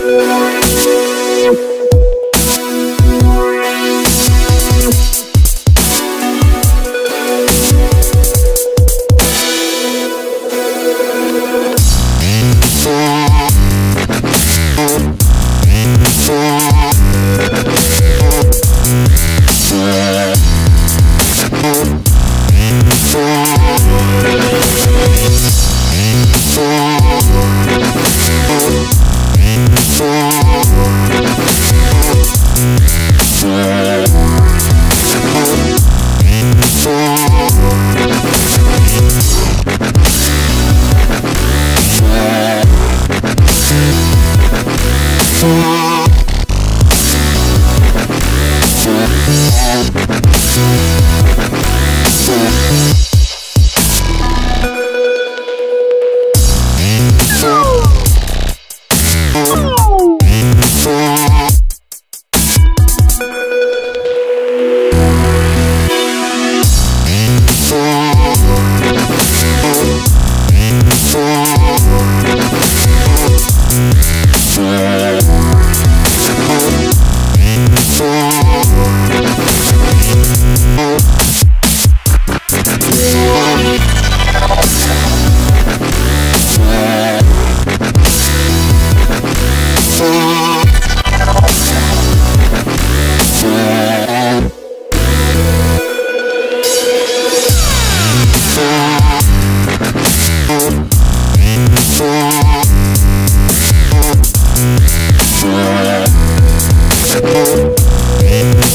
Música Thank